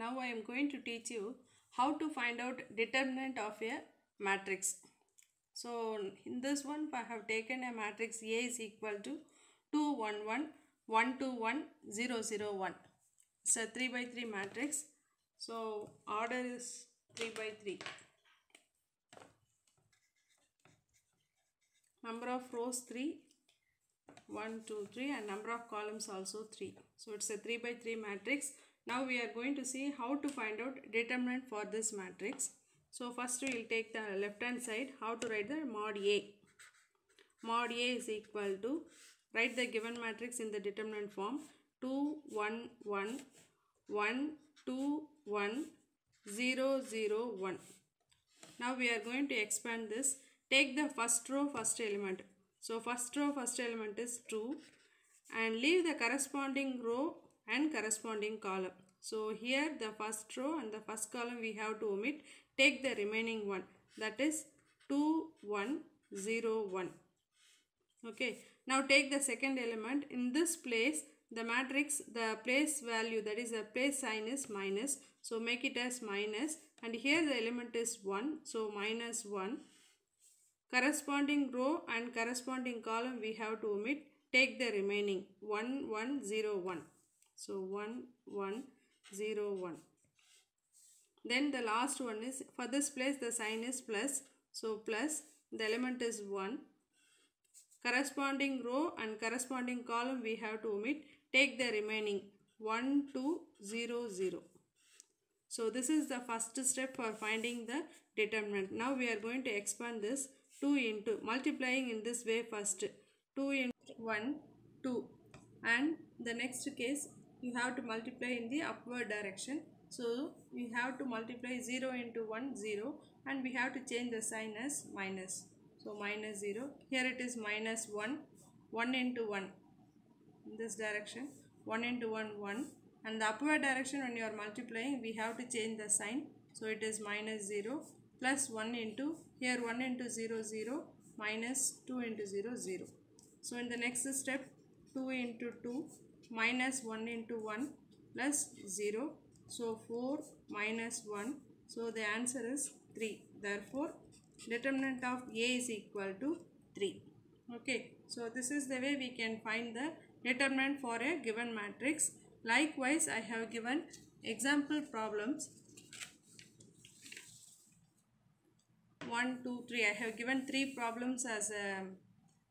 Now I am going to teach you how to find out determinant of a matrix. So in this one I have taken a matrix A is equal to 2 1 1 1 2 1 0 0 1. It's a 3 by 3 matrix. So order is 3 by 3. Number of rows 3 1 2 3 and number of columns also 3 so it's a 3 by 3 matrix now we are going to see how to find out determinant for this matrix. So first we will take the left hand side how to write the mod a. Mod a is equal to write the given matrix in the determinant form 2 1 1 1 2 1 0 0 1 now we are going to expand this. Take the first row first element. So first row first element is 2 and leave the corresponding row and corresponding column. So here the first row and the first column we have to omit. Take the remaining one that is 2 1 0 1. Okay. Now take the second element. In this place the matrix the place value that is the place sign is minus. So make it as minus and here the element is 1. So minus 1 corresponding row and corresponding column we have to omit take the remaining 1 1 0 1 so 1 1 0 1 then the last one is for this place the sign is plus. So plus the element is 1 corresponding row and corresponding column we have to omit. Take the remaining. 1 2 0 0 so this is the first step for finding the determinant. Now we are going to expand this 2 into multiplying in this way first. 2 into 1 2 and the next case you have to multiply in the upward direction. So we have to multiply 0 into 1 0 and we have to change the sign as minus. So minus 0 here it is minus 1 1 into 1 in this direction 1 into 1 1 and the upward direction when you are multiplying we have to change the sign. So it is minus 0 plus 1 into here 1 into 0 0 minus 2 into 0 0 so in the next step 2 into 2 minus 1 into 1 plus 0 so 4 minus 1 so the answer is 3 therefore determinant of a is equal to 3 okay. So this is the way we can find the determinant for a given matrix. Likewise i have given example problems. 1 2 3 i have given three problems as a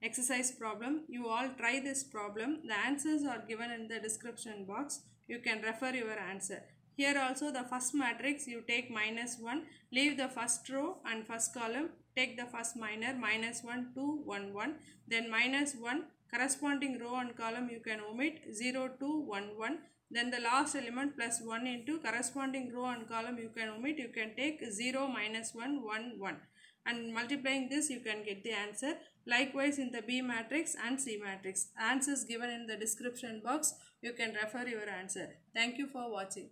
exercise problem. You all try this problem. The answers are given in the description box. You can refer your answer. Here also the first matrix you take minus 1 leave the first row and first column. Take the first minor minus 1 2 1 1 then minus 1 corresponding row and column you can omit 0 2 1 1 then the last element plus 1 into corresponding row and column you can omit. You can take 0 minus 1 1 1 and multiplying this you can get the answer. Likewise in the b matrix and c matrix. Answers given in the description box. You can refer your answer. Thank you for watching